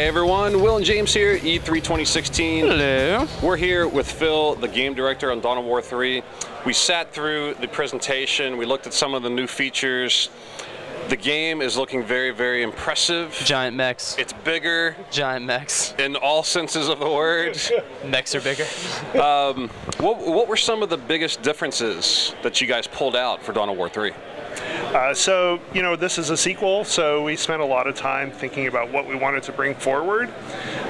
Hey everyone, Will and James here, E3 2016. Hello. We're here with Phil, the game director on Dawn of War 3. We sat through the presentation, we looked at some of the new features. The game is looking very, very impressive. Giant mechs. It's bigger Giant mechs. in all senses of the word. Mechs are bigger. Um, what, what were some of the biggest differences that you guys pulled out for Dawn of War 3? Uh, so, you know, this is a sequel, so we spent a lot of time thinking about what we wanted to bring forward.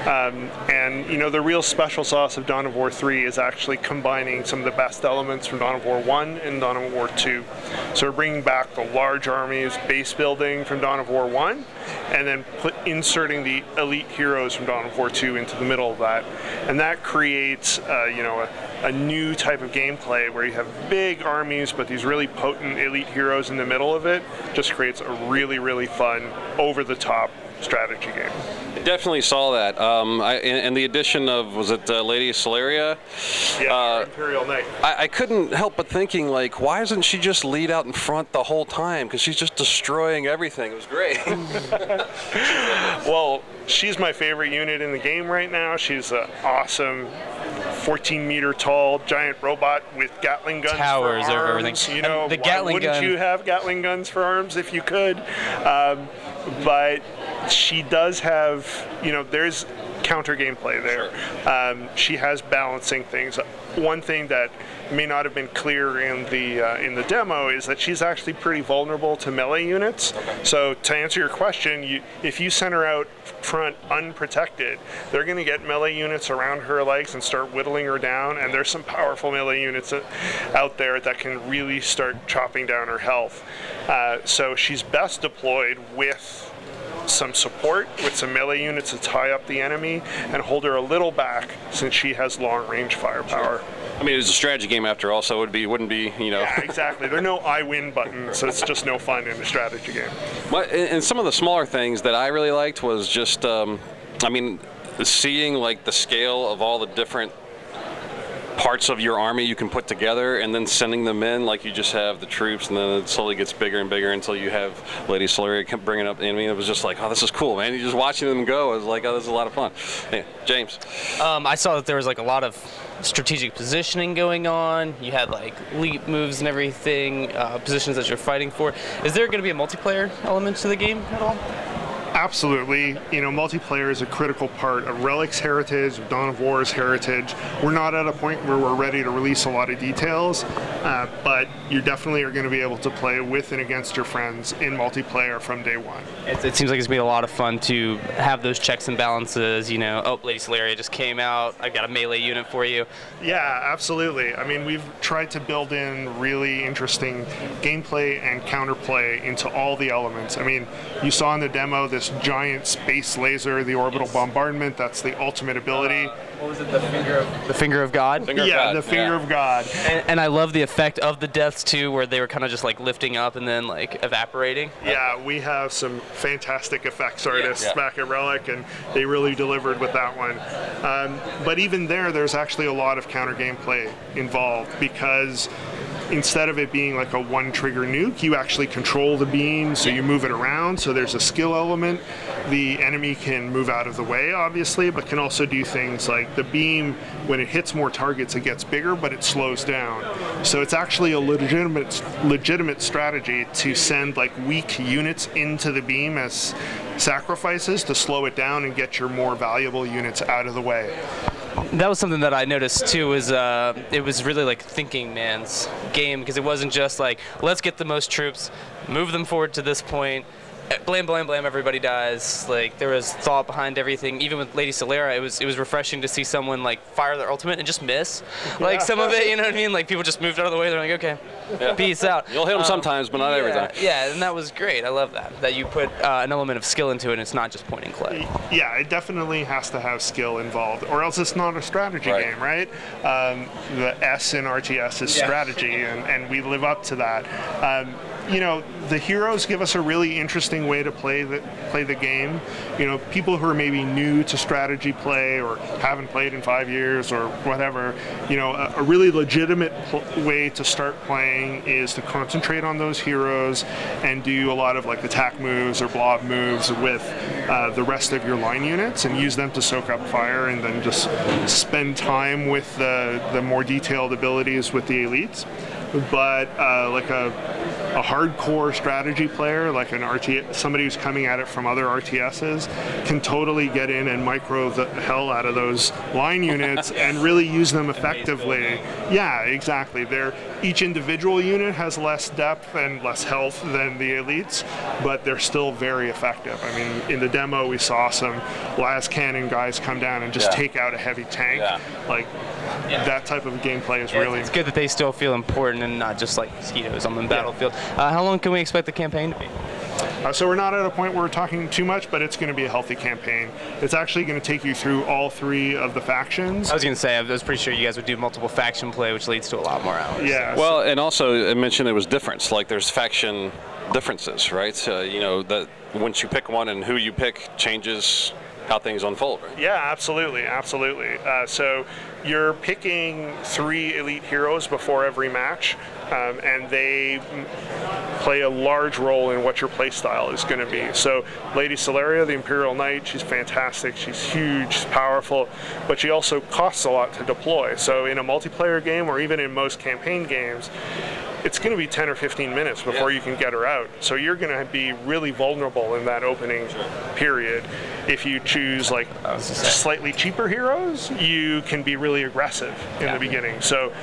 Um, and, you know, the real special sauce of Dawn of War 3 is actually combining some of the best elements from Dawn of War 1 and Dawn of War 2. So we're bringing back the large armies base building from Dawn of War 1 and then put inserting the elite heroes from Dawn of War 2 into the middle of that. And that creates, uh, you know, a, a new type of gameplay where you have big armies but these really potent elite heroes in the middle of it just creates a really, really fun, over the top strategy game. Definitely saw that. Um, I, and, and the addition of, was it uh, Lady Solaria? Yeah, Uh, Imperial Knight. I, I couldn't help but thinking, like, why isn't she just lead out in front the whole time? Because she's just destroying everything. It was great. Well, she's my favorite unit in the game right now. She's an awesome 14 meter tall giant robot with Gatling guns Towers for over arms. everything. You know, And the why wouldn't gun- you have Gatling guns for arms if you could? Um, but she does have, you know, there's counter gameplay there. Um, she has balancing things. One thing that may not have been clear in the uh, in the demo is that she's actually pretty vulnerable to melee units. So to answer your question, you, if you send her out front unprotected, they're going to get melee units around her legs and start whittling her down. And there's some powerful melee units out there that can really start chopping down her health. Uh, so she's best deployed with some support with some melee units to tie up the enemy and hold her a little back since she has long range firepower. I mean, it's a strategy game after all, so it would be, wouldn't be, you know. Yeah, exactly. There are no I win buttons, so it's just no fun in a strategy game. But- and and some of the smaller things that I really liked was just, um, I mean, seeing like the scale of all the different parts of your army you can put together and then sending them in like you just have the troops and then it slowly gets bigger and bigger until you have Lady Solaria bringing up mean it was just like oh this is cool man You're just watching them go I was like oh this is a lot of fun yeah, James Um, I saw that there was like a lot of strategic positioning going on. You had like leap moves and everything, uh, positions that you're fighting for. Is there going to be a multiplayer element to the game at all? Absolutely. You know, multiplayer is a critical part of Relic's heritage, of Dawn of War's heritage. We're not at a point where we're ready to release a lot of details, uh, but you definitely are going to be able to play with and against your friends in multiplayer from day one. It, it seems like it's gonna be a lot of fun to have those checks and balances. You know, oh, Lady Solaria just came out. I've got a melee unit for you. Yeah, absolutely. I mean, we've tried to build in really interesting gameplay and counterplay into all the elements. I mean, you saw in the demo this giant space laser, the orbital bombardment. That's the ultimate ability. What was it? The finger of the finger of God. Finger of yeah, God, the finger yeah. of God. And, and I love the effect of the deaths too, where they were kind of just like lifting up and then like evaporating. Yeah, we have some fantastic effects artists Yeah. back at Relic, and they really delivered with that one. Um, but even there, there's actually a lot of counter gameplay involved because instead of it being like a one trigger nuke, you actually control the beam, so you move it around. So there's a skill element. The enemy can move out of the way, obviously, but can also do things like the beam, when it hits more targets, it gets bigger, but it slows down. So it's actually a legitimate legitimate strategy to send like weak units into the beam as sacrifices to slow it down and get your more valuable units out of the way. That was something that I noticed too. Was uh, it was really like thinking man's game because it wasn't just like let's get the most troops, move them forward to this point. Blam, blam, blam! Everybody dies. Like there was thought behind everything. Even with Lady Solaria, it was it was refreshing to see someone like fire their ultimate and just miss. Like some of it, you know what I mean? Like people just moved out of the way. They're like, okay, peace out. you'll hit them Um, sometimes but not every yeah, time Yeah, and that was great. I love that. That you put uh, an element of skill into it, and it's not just point and click. Yeah, it definitely has to have skill involved, or else it's not a strategy Right. game, right? Um, the S in RTS is Yeah. strategy, and, and we live up to that. Um, you know, the heroes give us a really interesting way to play the play the game. You know, people who are maybe new to strategy play or haven't played in five years or whatever. You know, a, a really legitimate pl- way to start playing is to concentrate on those heroes and do a lot of like attack moves or blob moves with uh, the rest of your line units and use them to soak up fire and then just spend time with the the more detailed abilities with the elites but uh, like a, a hardcore strategy player, like an RT, somebody who's coming at it from other RTSs, can totally get in and micro the hell out of those line units and really use them effectively. Yeah, exactly. They're each individual unit has less depth and less health than the elites, but they're still very effective. I mean, in the demo we saw some lascannon guys come down and just Yeah. take out a heavy tank. Yeah. Like that type of gameplay is really It's good that they still feel important and not just like mosquitoes on the battlefield. Uh, how long can we expect the campaign to be? Uh, so we're not at a point where we're talking too much, but it's going to be a healthy campaign. It's actually going to take you through all three of the factions. I was gonna say I was pretty sure you guys would do multiple faction play, which leads to a lot more hours. Yeah. Well, and also I mentioned there was difference. Like there's faction differences, right? Uh, you know that once you pick one and who you pick changes how things unfold, right? Yeah, absolutely, absolutely. Uh, so you're picking three elite heroes before every match, um, and they play a large role in what your playstyle is going to be. So Lady Solaria, the Imperial Knight, she's fantastic. She's huge, powerful, but she also costs a lot to deploy. So in a multiplayer game, or even in most campaign games, it's going to be 10 or 15 minutes before Yeah. you can get her out. So you're going to be really vulnerable in that opening period. If you choose like slightly cheaper heroes, you can be really aggressive in the beginning. So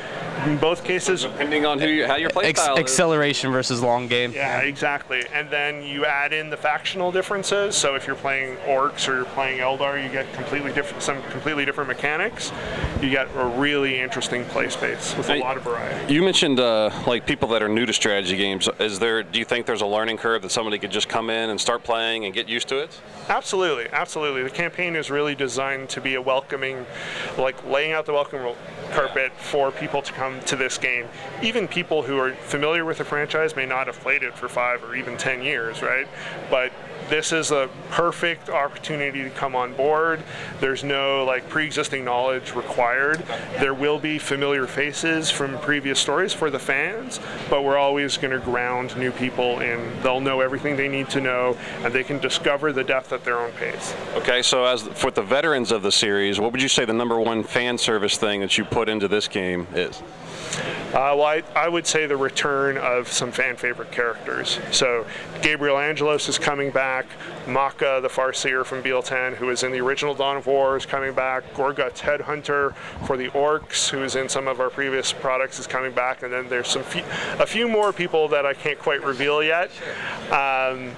in both cases, Depending on who you, how your play Ex- style is. acceleration versus long game. yeah, exactly. And then you add in the factional differences. So if you're playing orcs or you're playing Eldar, you get completely different, some completely different mechanics. You got a really interesting play space with a lot of variety. You mentioned uh, like people that are new to strategy games. Is there? Do you think there's a learning curve that somebody could just come in and start playing and get used to it? Absolutely, absolutely. The campaign is really designed to be a welcoming, like laying out the welcome carpet for people to come to this game. Even people who are familiar with the franchise may not have played it for five or even ten years, right? But this is a perfect opportunity to come on board. There's no like pre-existing knowledge required. There will be familiar faces from previous stories for the fans, but we're always going to ground new people in. They'll know everything they need to know, and they can discover the depth at their own pace. Okay, so as for the veterans of the series, what would you say the number one fan service thing that you put into this game is? Uh, well, I, I would say the return of some fan favorite characters. So Gabriel Angelos is coming back. Macha, the Farseer from Biel-Tan, who was in the original Dawn of War, is coming back. Gorgutz Headhunter for the Orcs, who is in some of our previous products, is coming back. And then there's some few, a few more people that I can't quite reveal yet. Um,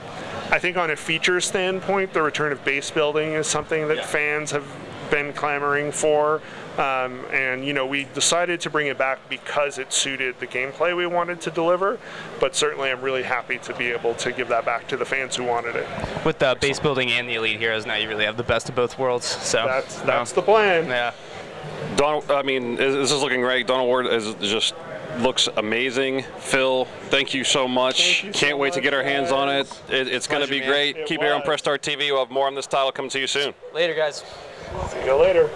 I think on a feature standpoint, the return of base building is something that fans have been clamoring for. Um, and you know, we decided to bring it back because it suited the gameplay we wanted to deliver. But certainly, I'm really happy to be able to give that back to the fans who wanted it. With the base building and the elite heroes, now you really have the best of both worlds. So That's that's the plan. yeah. Donald, I mean, this this is looking great. Dawn of War is just looks amazing. Phil, thank you so much. You Can't wait to get our hands on it. it it's going to be man. great. It Keep it here on was. Press Start TV. We'll have more on this title coming to you soon. Later, guys. See you later.